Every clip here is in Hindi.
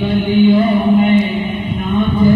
गलियों में नाच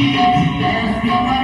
Desce, desce, desce.